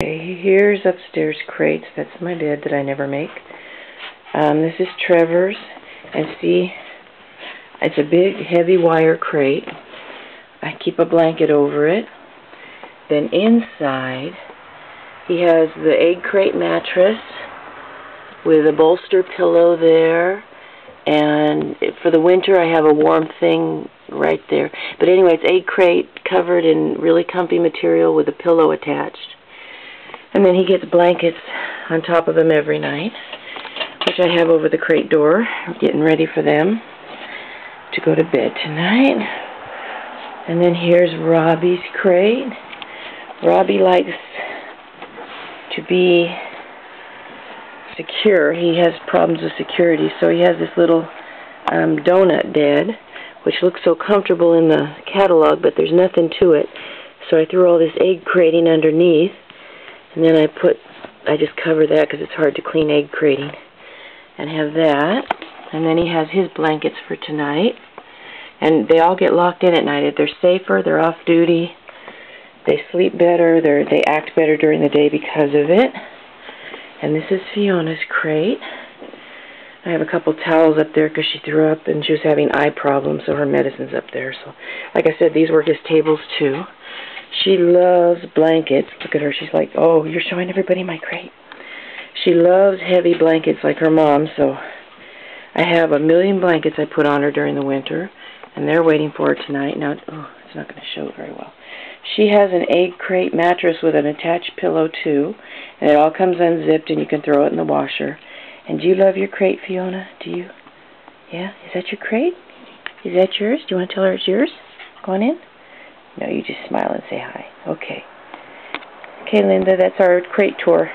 Okay, here's upstairs crates. That's my bed that I never make. Um, this is Trevor's. And see, it's a big, heavy wire crate. I keep a blanket over it. Then inside, he has the egg crate mattress with a bolster pillow there. And for the winter, I have a warm thing right there. But anyway, it's egg crate covered in really comfy material with a pillow attached. And then he gets blankets on top of him every night, which I have over the crate door, getting ready for them to go to bed tonight. And then here's Robbie's crate. Robbie likes to be secure. He has problems with security, so he has this little um, donut bed, which looks so comfortable in the catalog, but there's nothing to it. So I threw all this egg crating underneath and then I put, I just cover that because it's hard to clean egg crating. And have that. And then he has his blankets for tonight. And they all get locked in at night. They're safer, they're off duty, they sleep better, they they act better during the day because of it. And this is Fiona's crate. I have a couple towels up there because she threw up and she was having eye problems, so her medicine's up there. So, like I said, these were his tables too. She loves blankets. Look at her. She's like, oh, you're showing everybody my crate. She loves heavy blankets like her mom, so I have a million blankets I put on her during the winter, and they're waiting for her tonight. Now, oh, it's not going to show very well. She has an egg crate mattress with an attached pillow, too, and it all comes unzipped, and you can throw it in the washer. And do you love your crate, Fiona? Do you? Yeah? Is that your crate? Is that yours? Do you want to tell her it's yours? Go on in. No, you just smile and say hi. Okay. Okay, Linda, that's our crate tour.